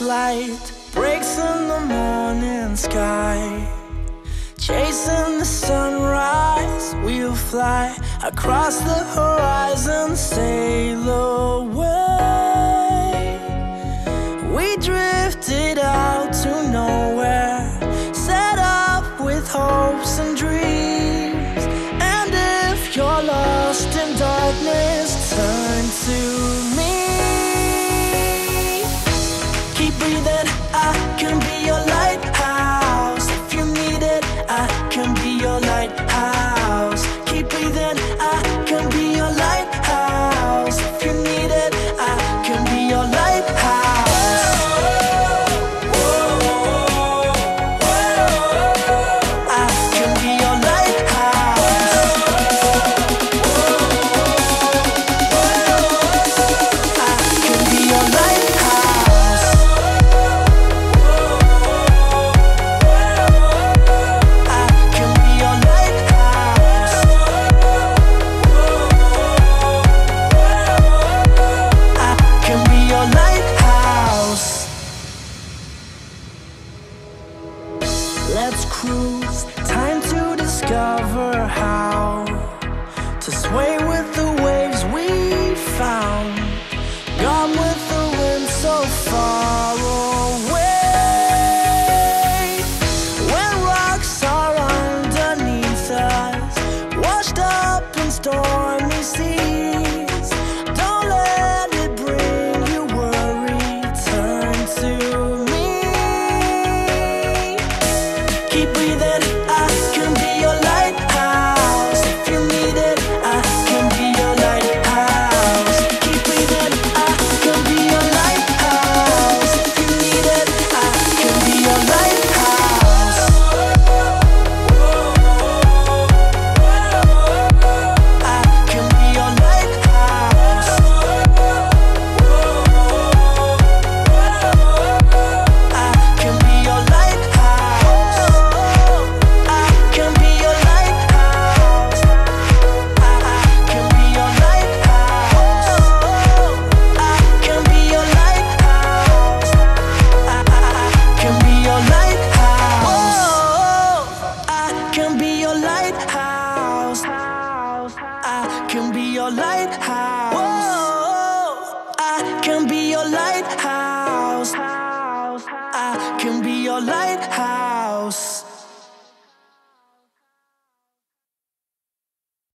light breaks in the morning sky. Chasing the sunrise, we'll fly across the horizon, sail away. We drifted out to nowhere, set up with hopes and dreams. Let's cruise, time to discover how to sway with the waves we found. Gone with the wind so far away. When rocks are underneath us, washed up in stormy seas. Keep breathing, your lighthouse. I can be your lighthouse. I can be your lighthouse.